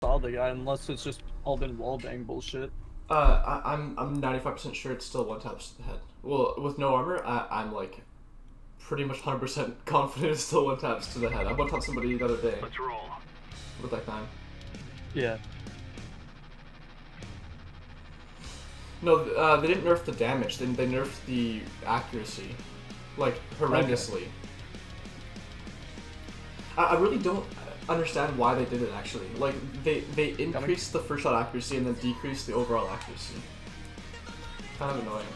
saw the guy unless it's just all been wallbang bullshit. Uh, I, I'm I'm 95% sure it's still one taps to the head. Well, with no armor, I, I'm like pretty much 100% confident it's still one taps to the head. I one tapped somebody the other day Let's roll. with like nine. Yeah. No, uh, they didn't nerf the damage. They, they nerfed the accuracy, like horrendously. I, I really don't understand why they did it. Actually, like they they increased the first shot accuracy and then decreased the overall accuracy. Kind of annoying.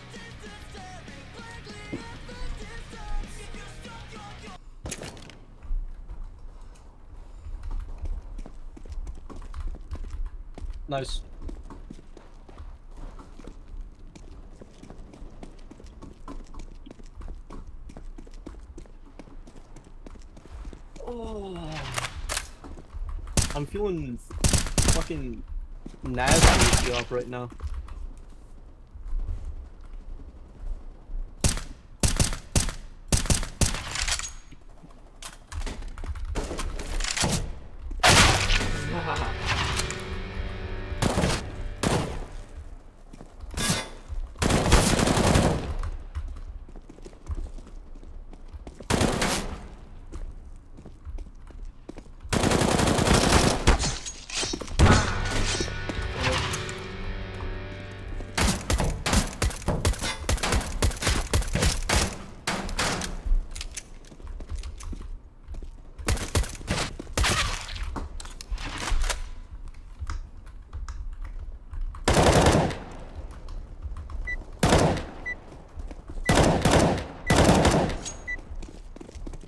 Nice. Oh. I'm feeling fucking nasty up right now.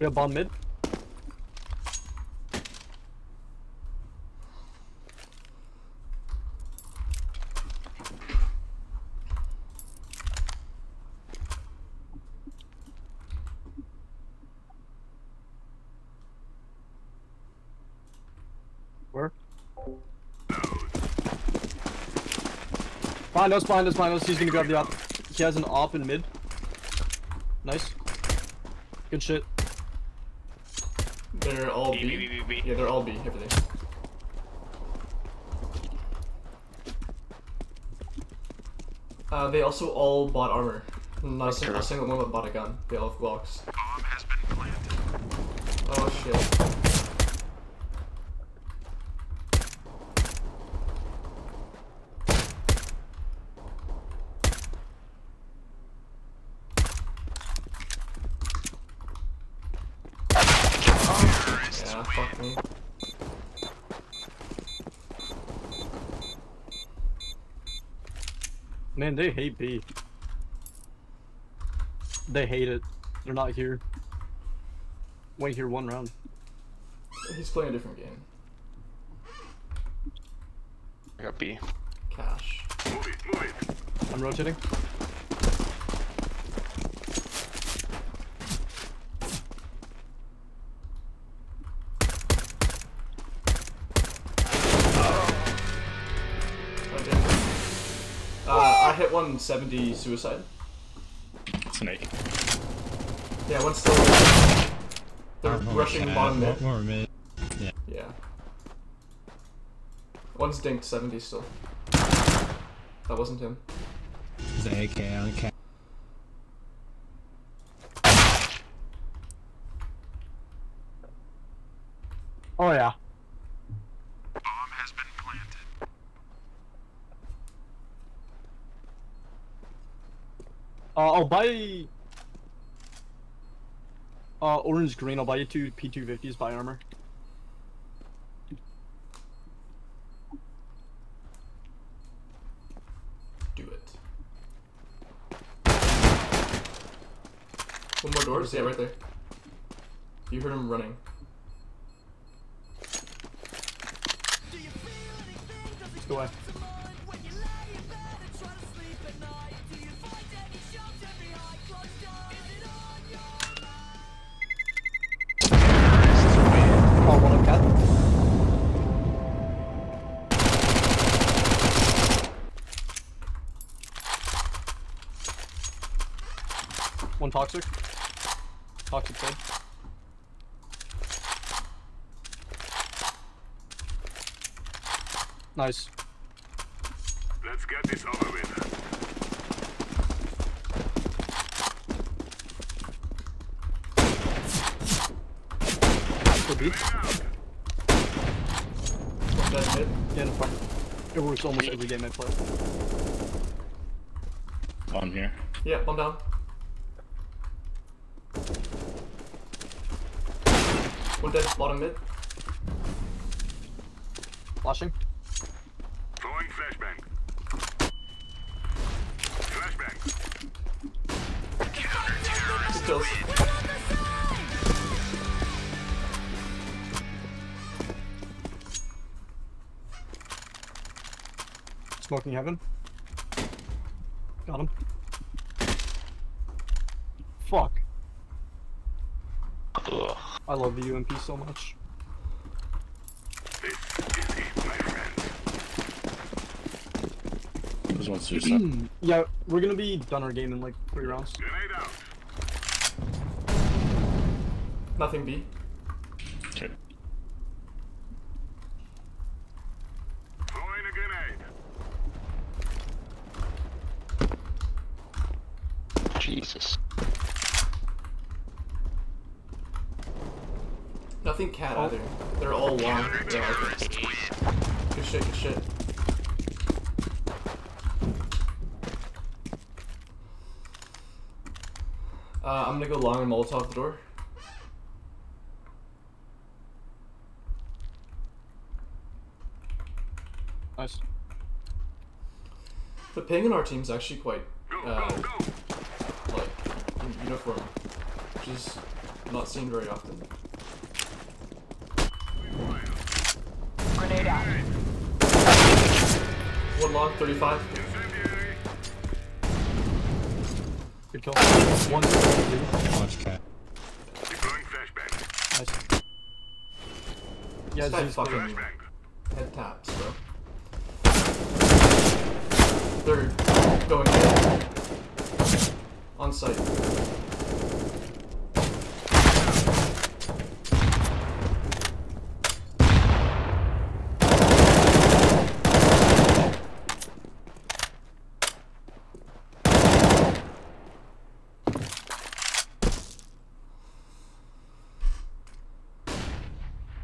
Have bomb mid. Where? Behind us, behind us, behind us. He's gonna grab the op. He has an op in mid. Nice. Good shit. All B, B, B. B. Yeah, they're all B. Everything. Uh, they also all bought armor. Not a, sing- a single one bought a gun. They all have Glocks. Bomb has been planted. Oh shit. Yeah, fuck me. Man, they hate B. They hate it. They're not here. Wait here one round. He's playing a different game. I got B. Cash. Move it, move it. I'm rotating. 170 suicide. Snake. Yeah, one's still. They're Oh, rushing okay. bottom mid. More mid. Yeah. One's dinked 70 still. That wasn't him. There's an AK on cat. Oh yeah. Bomb has been planted. Uh, I'll buy. Uh, orange green. I'll buy you two P250s. Buy armor. Do it. One more doors? Yeah, right there. You heard him running. Go away. Nice. Let's get this over with. Good beat. One dead mid. Yeah, no front. It works almost every game I play. On here. Yeah, one down. One dead, bottom mid. Flashing. Throwing flashbang. Flashbang. Two kills. Smoking heaven. Got him. Fuck. Ugh. I love the UMP so much. It, my friend. There's one suicide. Yeah, we're gonna be done our game in like three rounds. Nothing B. Okay. Throwing a grenade. Jesus. Nothing cat either. They're all long. Yeah, okay. Good shit, good shit. Uh, I'm gonna go long and Molotov the door. Nice. The ping in our team's actually quite, uh, go, go. like, in uniform, which is not seen very often. Grenade out. One long, 35. Good kill. One. two. Watch cat. Deploying flashbang. Nice. Yeah, This fucking- Flashbang. Head taps, bro. They're going in. On site.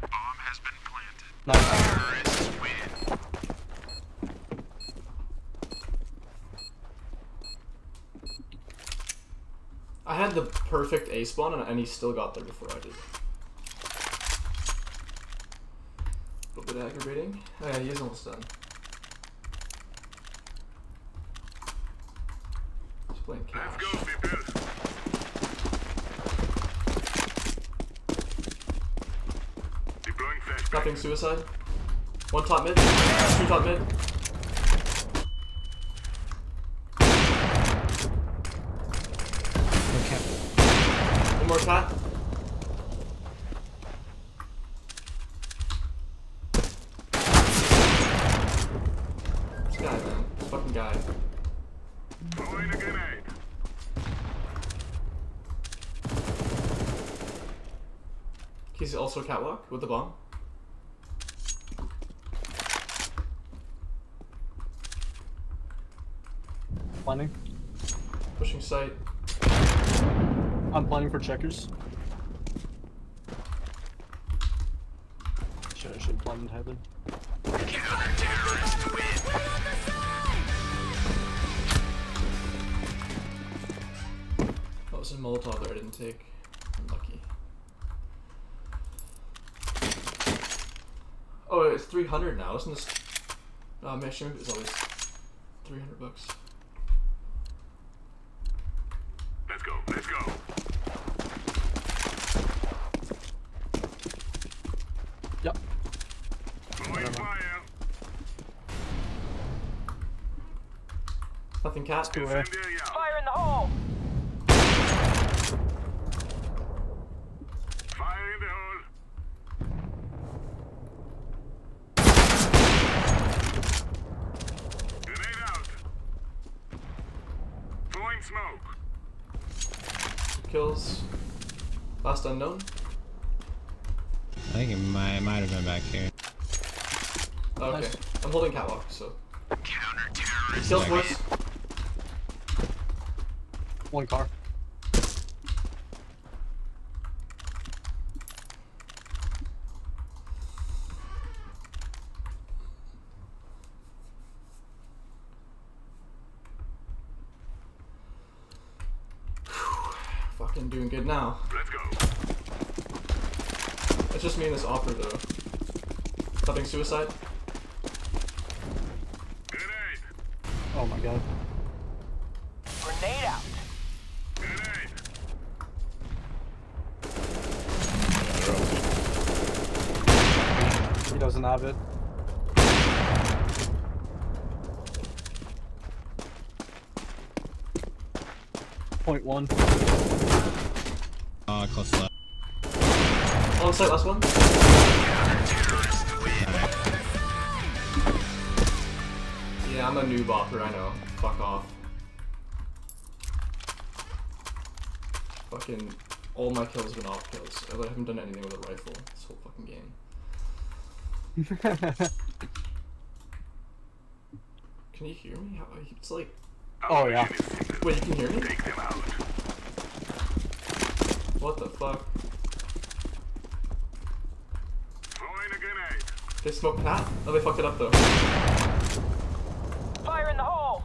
Bomb has been planted. Nice. Terrorists win. I had the perfect A spawn and, and he still got there before I did. A little bit aggravating. Oh yeah, he is almost done. He's playing Let's cash. go, people. Deploying flashbang. Nothing suicide. One top mid. Two top mid. More. This guy, man. This fucking guy. He's also a catwalk with the bomb. Planning. Pushing sight. I'm planning for checkers. Shit, I should planned in heaven. Oh, that was a Molotov there I didn't take. Unlucky. Oh, it's 300 now, isn't this? Oh, man, it was always 300 bucks. Let's go, let's go. Yep. Throwing fire. Nothing cat. Two away. Incendiary out. Fire in the hole. Fire in the hole. Grenade out. Throwing smoke. Kills. Last unknown. I think it might might have been back here. Okay. Nice. I'm holding catwalk, so. Kills boys. One car. Fucking doing good now. Let's go. It's just me and this offer though. Nothing suicide. Grenade. Oh my god. Grenade out. Grenade. He doesn't have it. Point one. Uh, close left. Oh, On site, last one. Yeah, I'm a noob offer, I know. Fuck off. Fucking all my kills have been off kills. I haven't done anything with a rifle this whole fucking game. Can you hear me? How, it's like, oh yeah. wait, you can hear me? Take them out. What the fuck? Throwing a grenade. They smoked that? Oh, they fucked it up though. Fire in the hole.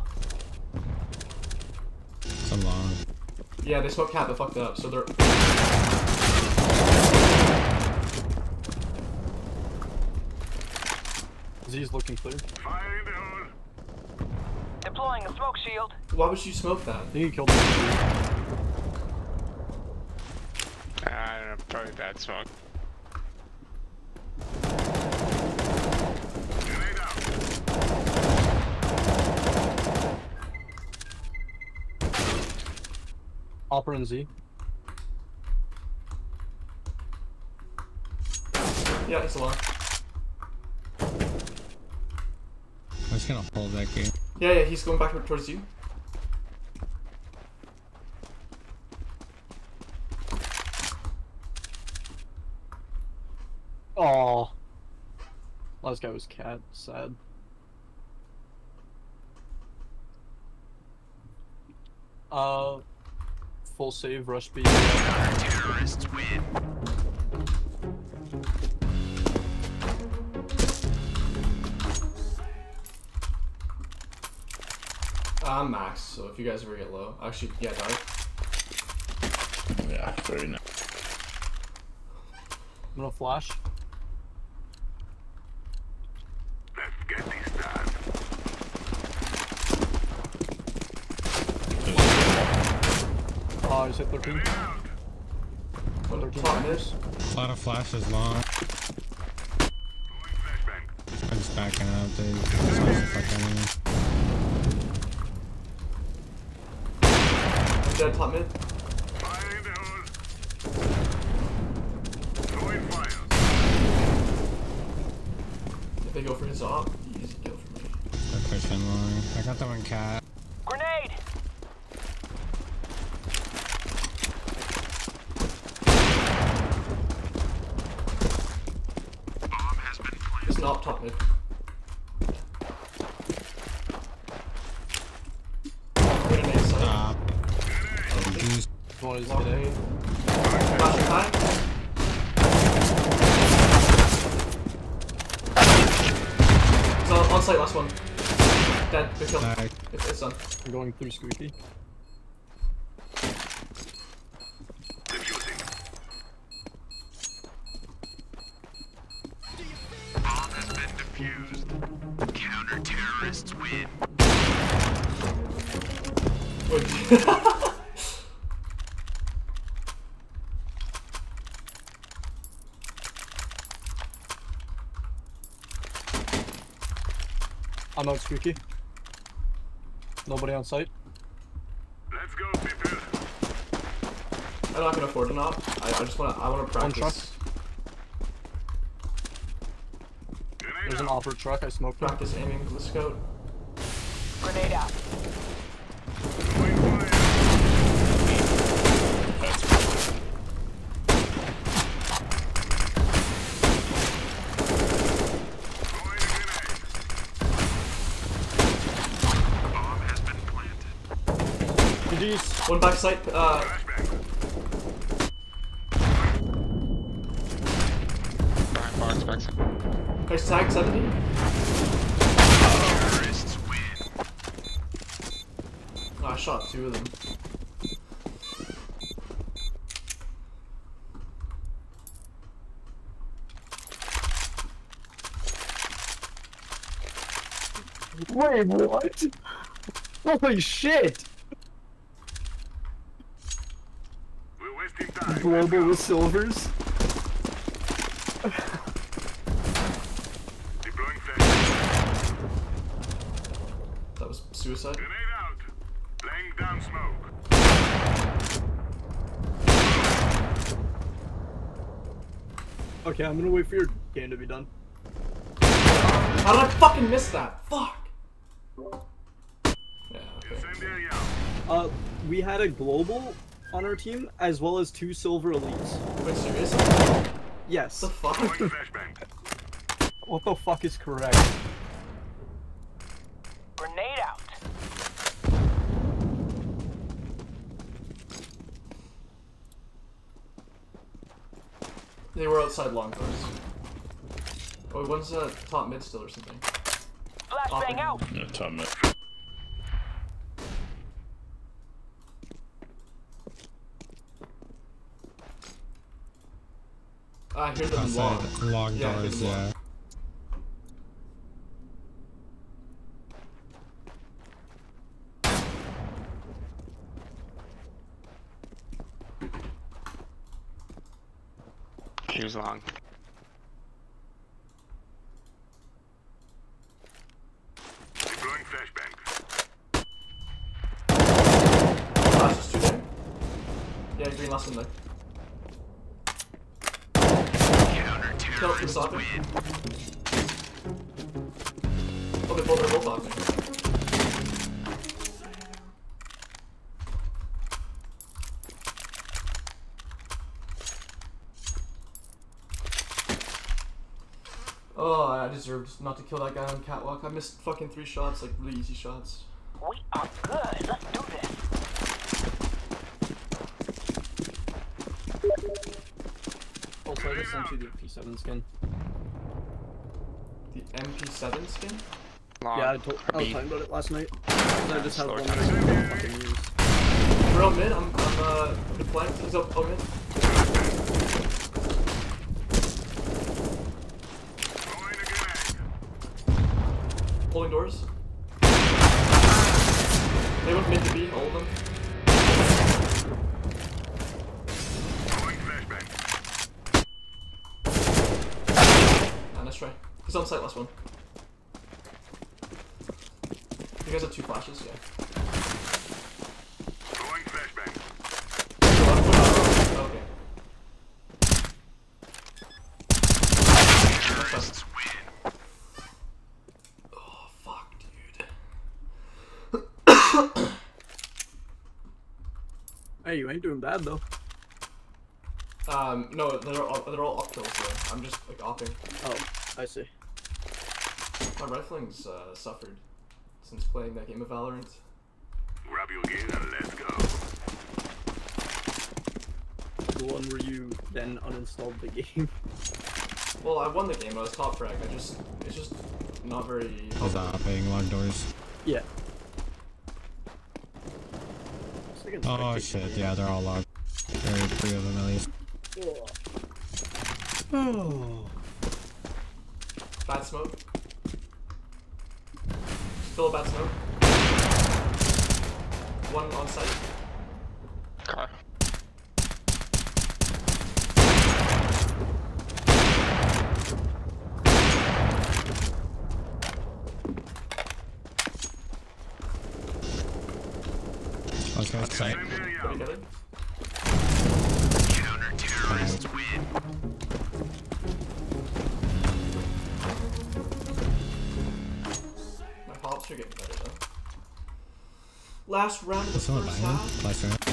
It's a long. Yeah, they smoked Cat, but fucked it up. So they're. Z's looking clear. Fire in the hole. Deploying a smoke shield. Why would you smoke that? I think he killed him. Uh, I don't know, probably bad smoke. Opera and Z. Yeah, it's a long. I'm just gonna hold that game. Yeah, yeah, he's going back towards you. Oh. Last guy was cat. Sad. Uh, full save, rush B. I'm max, so if you guys ever get low. Actually, yeah, die. Yeah, very nice. I'm gonna flash. Let's get this done. Oh, he's hit 13. Grenade out. What the 13 top is? A lot of flashes long. I'm just backing up, dude. This one's the fuck. I'm dead top mid. Fire in the hole. Throwing fire. If they go for his op, easy kill for me. They're pushing long. I got that one cat. Grenade. It's not top mid. Wait, an A side. Stop. One is Long hit A. A. Flash high. It's on, on site, last one. Dead, good kill. Nice. It's, it's done. I'm going through squeaky. I'm out squeaky. Nobody on site. Let's go, people. I'm not gonna afford to not. I, I just wanna I wanna truck. practice Grenade There's an out. opera truck. I smoked him. practice aiming with the scout. Grenade out. Throwing fire. Throwing a grenade. GG's. One back site. Uh. Behind box, tag 70. Oh, I shot two of them. Wait, what? Holy shit! We're wasting. Global with silvers. That was suicide. Grenade out. Laying down smoke. Okay, I'm gonna wait for your game to be done. How did I fucking miss that? Fuck. Yeah. Okay. Incendiary out. Uh, we had a global on our team as well as two silver elites. Wait, seriously? Yes. The fuck? What the fuck is correct? Grenade out. They were outside long doors. Oh, one's uh, top mid still or something. Flashbang out. Yeah, top mid. Ah, I hear them long. Outside long Yeah, doors, it's long. yeah. He was long. Oh, I deserved not to kill that guy on catwalk. I missed fucking three shots, like really easy shots. We are good. Let's do this. Also, I just sent you the P7 skin. The MP7 skin? Long. Yeah, I, told, I was talking about it last night. And I just have Slower one time. that I fucking use. We're on mid, I'm, I'm uh, deflect. He's up, oh mid. Throwing a grenade. Pulling doors. They went mid to B, all of them. Throwing flashbang. Ah, nice try. He's on site, last one. You guys have two flashes, yeah. Throwing flashbang. Okay. Nice try. Oh, fuck, dude. Hey, you ain't doing bad though. Um, no, they're all, they're all up kills though. I'm just, like, opping. Oh, I see. My rifling's, uh, suffered since playing that game of Valorant. Grab your gear and let's go. The one where you then uninstalled the game. Well, I won the game. I was top frag. I just, it's just not very. He's hopping long doors. yeah. Oh shit, yeah, they're all locked. There are three of them at least. Oh. Last round of the first. Last round.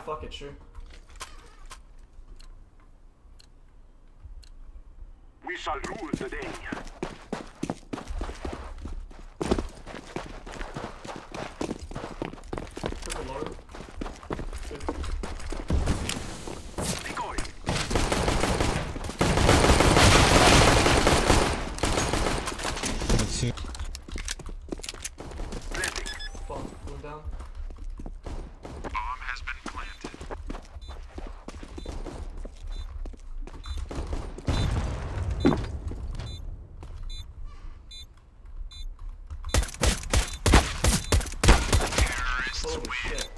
Yeah, fuck it, sure. We shall rule the day. Triple low. Good. Decoy. Let's see. Planting. Bomb going down. Bomb has been planted. Holy shit.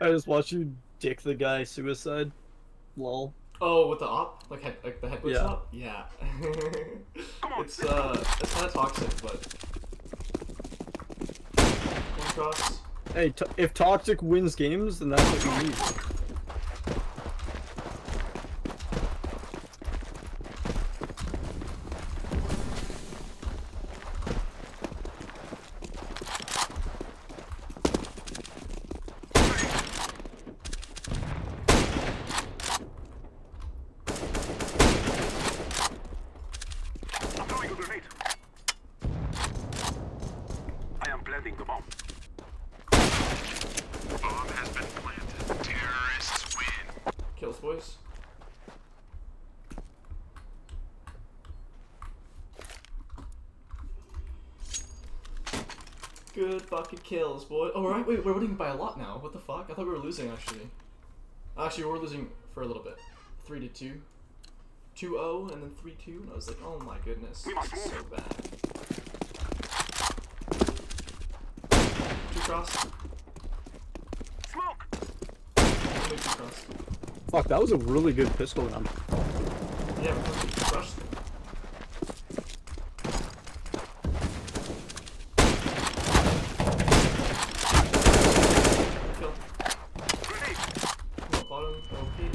I just watched you dick the guy suicide. Lol. Oh, with the op, like head, like the head glitch Yeah. op. Yeah. it's uh, it's kind of toxic, but one cross. Hey, if Toxic wins games, then that's what we need. I'm throwing a grenade. I am planting the bomb. Bomb has been planted. Terrorists win. Kills boys. Good fucking kills, boy. Oh, right. Wait, we're winning by a lot now. What the fuck? I thought we were losing, actually. Actually, we were losing for a little bit. 3 to 2. 2 0 and then 3 2. And I was like, oh my goodness. We must This is so bad. Two cross. Smoke. Two cross. Fuck, that was a really good pistol round. Yeah, we can rush. Kill. Grenade. No, bottom, okay.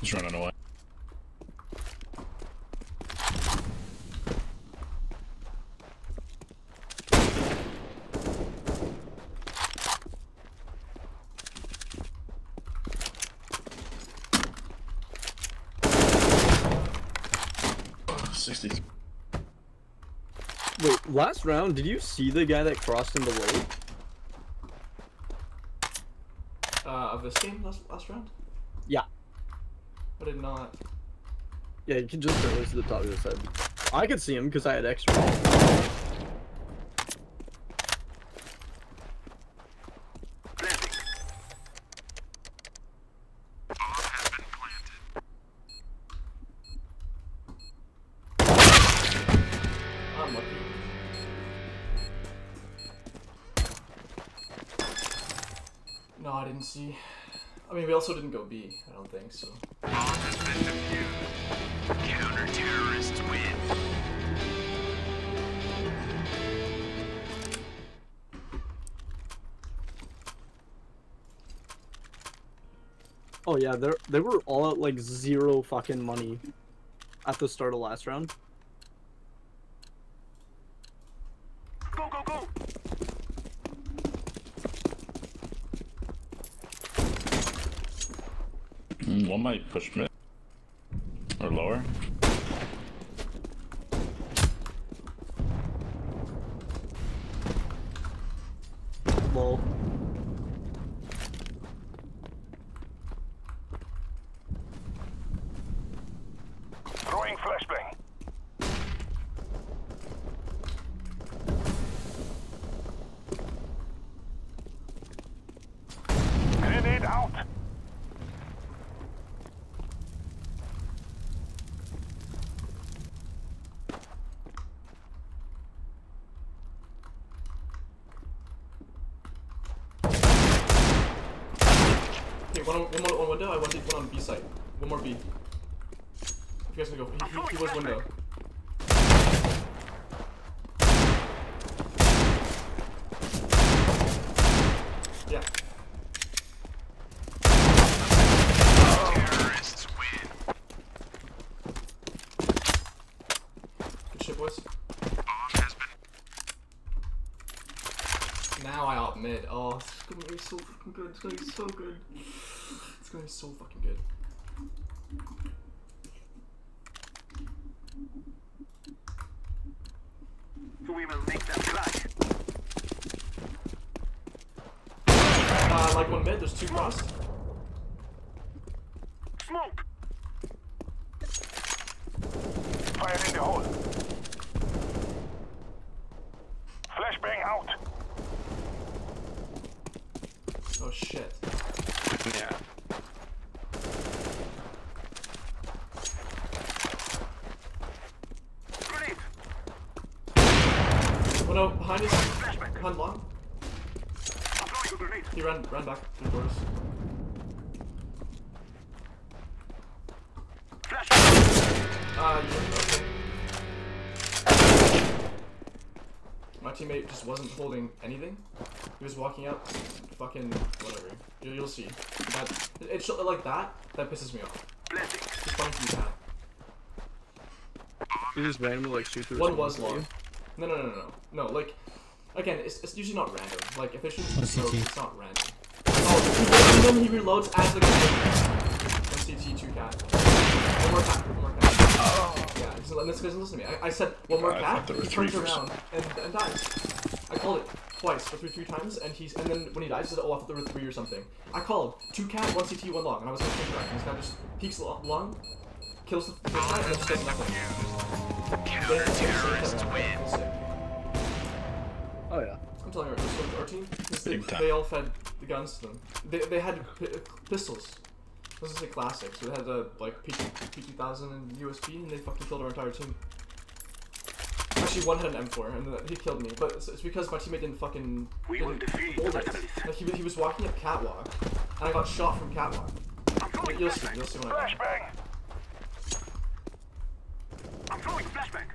He's running away. Sixty. Wait, last round, did you see the guy that crossed in the way? Uh, of this game last, last round? Yeah. I did not. Yeah, you can just barely see the top of his head. I could see him because I had extra. No, I see. I mean, we also didn't go B, I don't think, so. Bomb has been defused. Counter-terrorists win. Oh yeah, they they were all at like zero fucking money at the start of last round. Go, go, go. Mm, One might push mid. Or lower. Lol. out. Okay, one, on, one more on window. I want to one on B side. One more B. If you guys can go, he, he, he was window. Yeah. Now I op mid. Oh, it's gonna be so fucking good. It's gonna be so good. It's gonna be so fucking good. We will make them cry. Uh, like one mid, there's two crossed. Smoke. Fire in the hole. Flashbang out. Oh shit. Yeah. Grenade. Oh no, behind us. Behind long. I'm throwing a grenade. He ran ran back through doors. Ah, you okay. My teammate just wasn't holding anything. He was walking out, fucking whatever. You, you'll see. That it's like that. That pisses me off. Just that. You just randomly like shoot through. One was long. You? No, no, no, no, no. No, like, again, it's, it's usually not random. Like, if it's just One CT. it's not random. Oh, and then he reloads as the One CT, two cat. One more cat, one more cat. Oh. Yeah, just, listen, listen, listen to me. I, I said one more I cat, thought there were he three turns first. around and, and dies. I called it twice, or three, three times, and he's, and then when he dies, he said, oh, I thought there were three or something. I called two cat, one CT, one long, and I was like, okay, right. And this guy just peeks lo- long, kills the first guy, and then just does nothing. Terrorists win. Team, 'cause they, Big time. they all fed the guns to them. They, they had pi- pistols. This is a classic. So they had the like P P2000 and USP, and they fucking killed our entire team. Actually, one had an M4, and he killed me. But it's, it's because my teammate didn't fucking We will didn't defeat hold the it. Like he, was- he was walking up catwalk, and I got shot from catwalk. I'm throwing You'll see. You'll see when I. Flashbang. I'm throwing flashbang.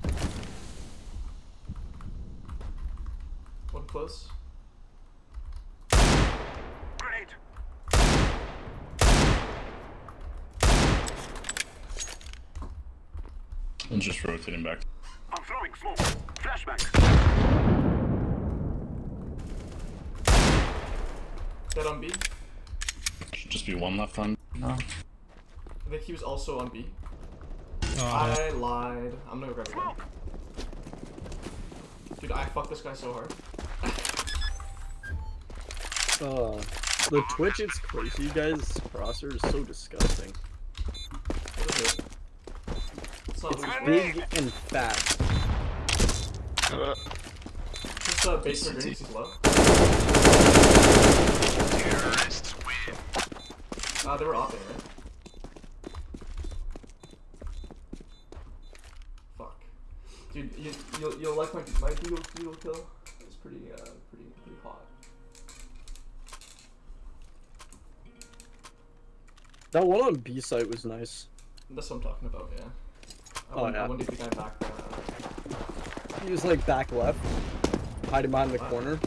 One close. Grenade. And just rotating back. I'm throwing smoke. Flashback. Dead on B. Should just be one left on. No. I think he was also on B. Oh, I lied. I'm gonna go grab a gun. Dude, I fucked this guy so hard. oh, the Twitch, it's crazy, you guys. Crosser is so disgusting. What is it? It's not It's Louis big and fat. Uh, Just uh, basement rings is low. Terrorists win. Uh, they were offing, right? Fuck. Dude, you, you'll, you'll like my, my Google, Google kill? It's pretty, uh, pretty, pretty hot. That one on B site was nice. That's what I'm talking about, yeah. I Oh, wouldn't- I yeah. wouldn't the guy back there. He was like back left, hiding behind the What? corner.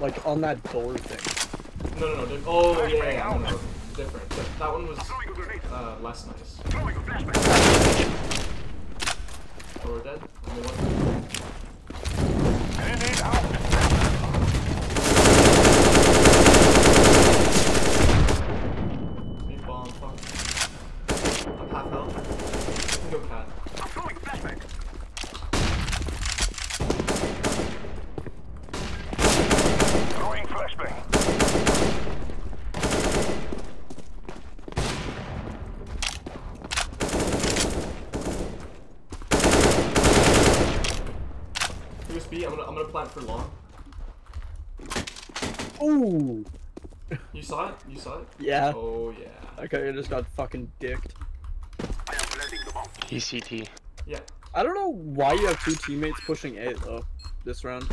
Like on that door thing. No, no, no. Oh, yeah, yeah, yeah. No, no, different. That, that one was Throwing a grenade. uh, less nice. Throwing. Oh, we're dead? Only one? Grenade out. Big bomb, fuck. I'm half health. I can go cat. I'm throwing a flashbang. Throwing flashbang. USB, I'm gonna, I'm gonna plant for long. Ooh! You saw it? You saw it? Yeah. Oh yeah. Okay, I just got fucking dicked. I am planting the bomb. ECT. Yeah. I don't know why you have two teammates pushing A though. This round.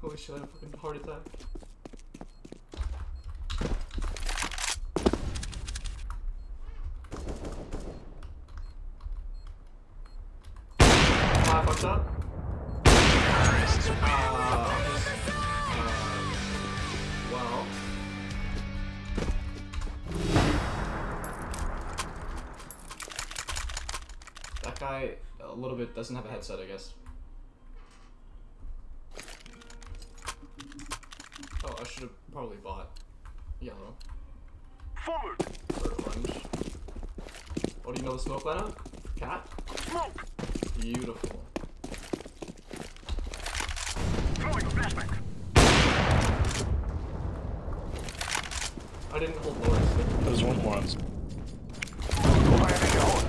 Holy shit! I had a fucking heart attack. Ah, I fucked up. Bit doesn't have a headset, I guess. Oh, I should have probably bought yellow Forward. or orange. Oh, do you know the smoke lineup? Cat? Smoke. Beautiful. Throwing a flashbang. I didn't hold Lawrence. There's one more on. Fire in the hole.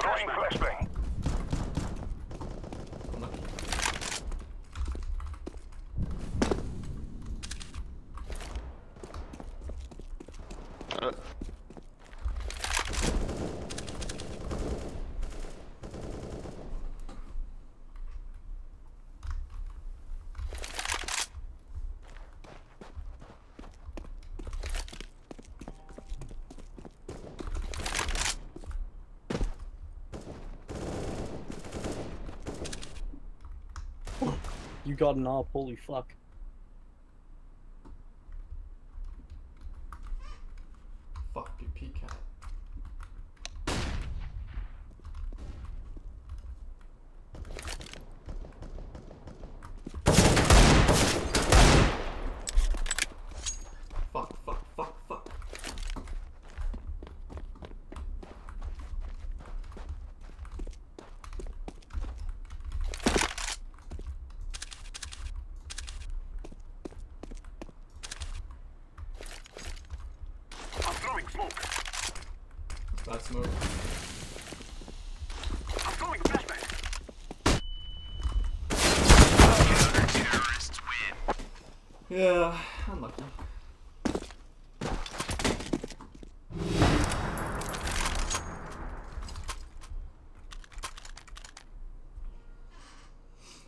Throwing flashbang. Unlucky. Uh, You got an op, holy. Fuck you, Pete Cat. Fuck, fuck, fuck, fuck. I'm throwing smoke. Bad smoke. I'm throwing a flashbang. Yeah, unlucky.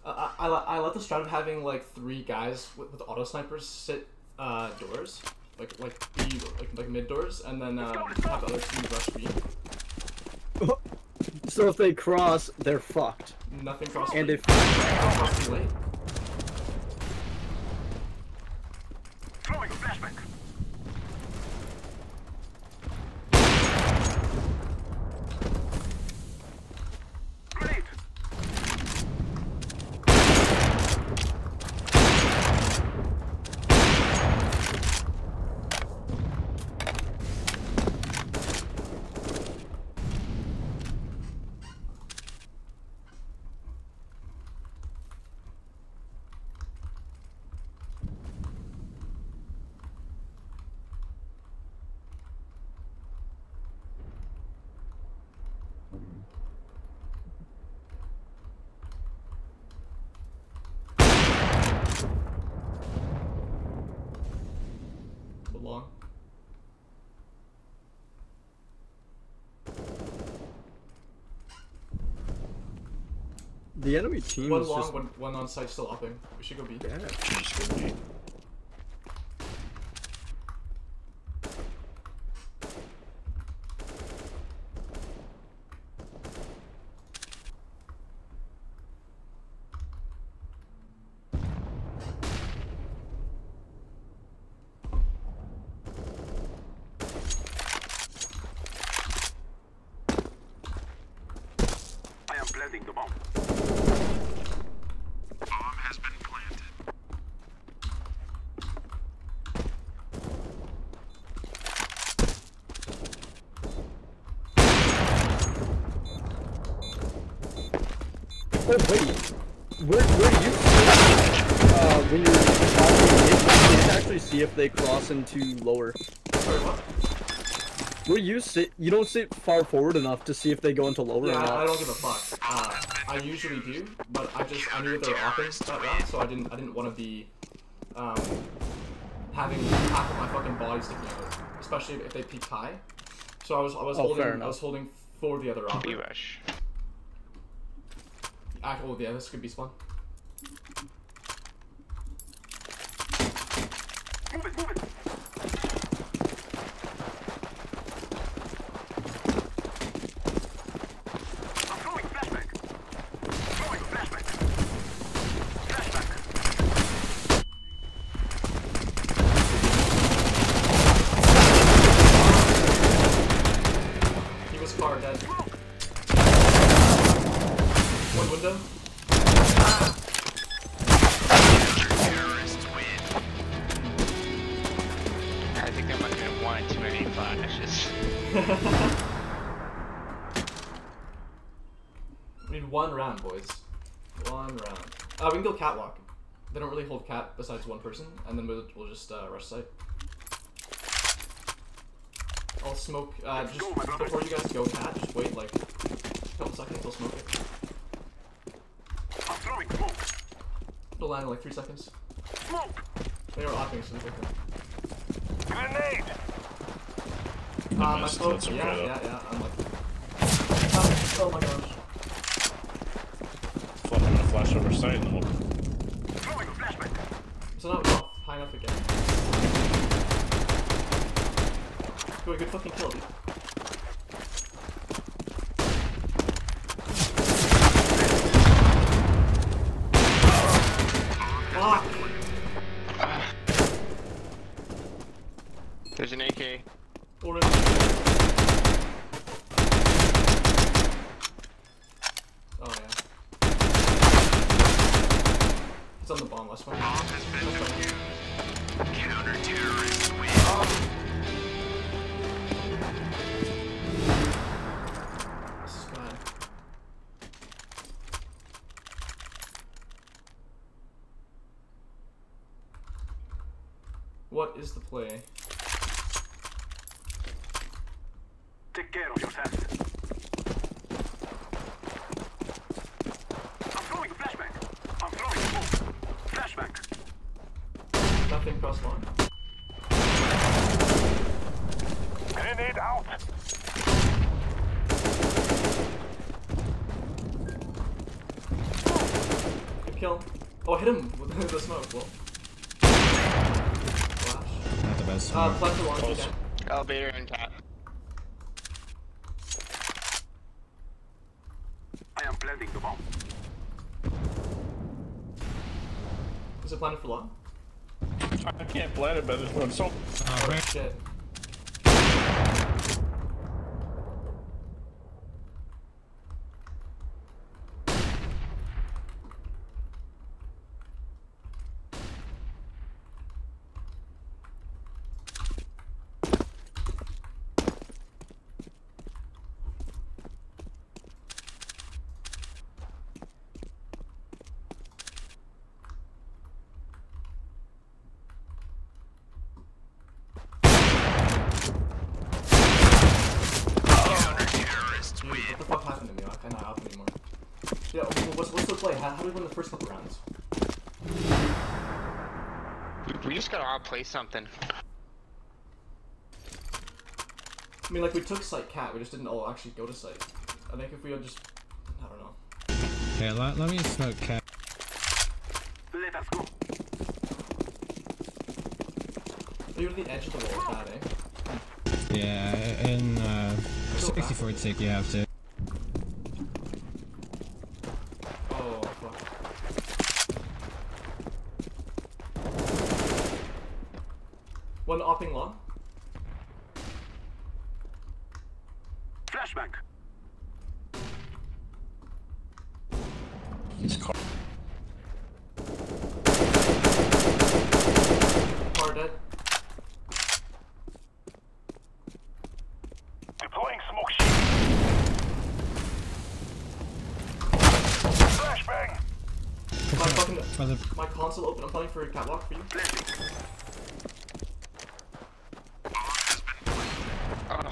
I, I, I, li- I like the strat of having like three guys with, with auto snipers sit uh, doors, like like be like like mid doors, and then um, have the other team rush B. So if they cross, they're fucked. Nothing cross. And B. if cross B late. Throwing a flashbang. Grenade. But long. The enemy team One is long, just one, one on site still upping. We should go B. yeah. I am planting the bomb. Bomb has been planted. Oh wait, where where you uh when you're crossing mid, you can't actually see if they cross into lower. Sorry, what? Where you sit, you don't sit far forward enough to see if they go into lower Yeah, or I, I don't give a fuck. Uh, I usually do, but I just I knew that they were offing that round, so I didn't I didn't want to be um, having half of my fucking body sticking out, especially if they peaked high. So I was I was Oh, holding I was holding for the other B opera. rush. Ah, oh yeah, this could be fun. Move it, move it. I'm throwing flashbang. Throwing flashbang. Flashbang. He was car dead. One window. I think there might have been one too many flashes. We need one round, boys. One round. Uh, we can go catwalk. They don't really hold cat besides one person, and then we'll, we'll just uh, rush site. I'll smoke. Uh, just go, my brother. before you guys go cat, just wait like a couple seconds. I'll smoke it. I'm throwing smoke. It'll land in like three seconds. Smoke. They are hopping soon. quickly. Grenade. Uh, my smoke. okay, Yeah, yeah, yeah. I'm like. Oh, oh my gosh. I'm gonna flash over sight and we'll. Throwing flashbang. So not off high enough again. Good, good fucking kill, dude. Fuck! There's an AK. Orange. Oh yeah. It's on the bomb last one. The play? Take care of yourself. I'm throwing flashbang. I'm throwing smoke. Flashbang. Nothing cross line. Grenade out. Good kill. Oh, I hit him with the smoke. Well. Flash. Not the best. Uh, smoke. flash the launch Close. again. Elevator and top. I am planting the bomb. Is it planted for long? I can't blend it, but there's one so. Oh, right. Shit. Dude, what the fuck happened to me? I cannot help anymore. Yeah, wh- what's, what's the play? How, how do we win the first couple rounds? We, we just gotta all play something. I mean, like, we took site cat, we just didn't all actually go to site. I think if we had just. I don't know. Okay, let, let me smoke cat. Let us go. Are you at the edge of the wall with that, eh? Yeah, in uh, 64 tick you have to. Oh, fuck. One opping long. Flashbang. He's car. Car dead. Deploying. Flashbang. My fucking. For the My console open. I'm planning for a catwalk for you. Oh, I don't know.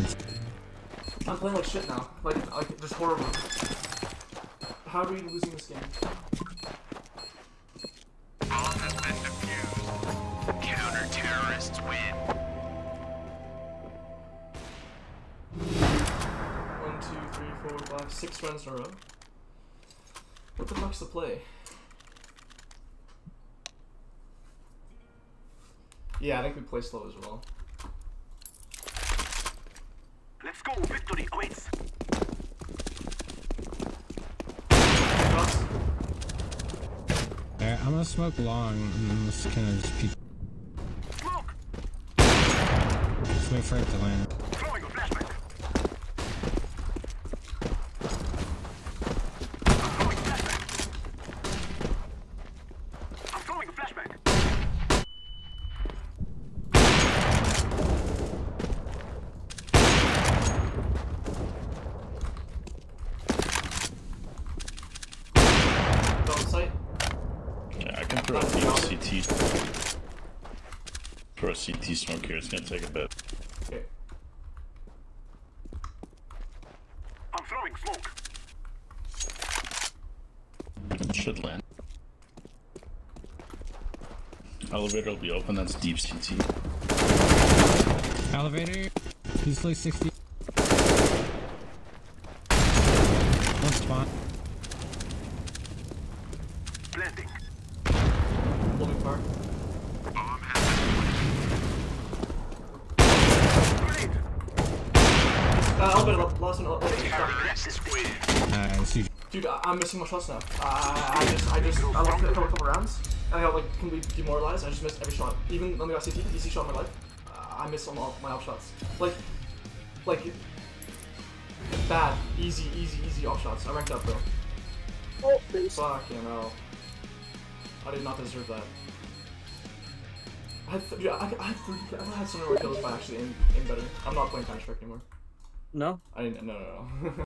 it's, I'm playing like shit now. Like, like just horrible. How are we losing this game? Six runs in a row. What the fuck's the play? Yeah, I think we play slow as well. Let's go. Victory awaits. Cross. Alright, I'm gonna smoke long and just kind of just peek. Smoke. Just wait for it to land. Throwing a flashbang. I'm throwing flashbang. I'm throwing a flashbang. Go on site. Yeah, I can throw a deep CT. Throw a CT smoke here. It's gonna take a bit. Okay. I'm throwing smoke. It should land. Elevator will be open. That's deep CT. Elevator. He's like 60. One spot. Blending. Holding far. Bomb has been Grenade. Uh, elevator, la- last one, elevator. stop. Terrorists win. Uh, see. Dude, I- I'm missing my shots now. Uh, I just, I just, I lost it a couple, couple rounds, and I got like completely demoralized. I just missed every shot. Even when I got CT, easy shot in my life, uh, I missed all my, my off shots. Like, like, bad, easy, easy, easy off shots. I ranked up, bro. Oh, base. Fucking hell. I did not deserve that. I had, th- dude, I, I had three, I had some more kills by actually aim, aim better. I'm not playing Counter Strike anymore. No? I didn't, no, no, no.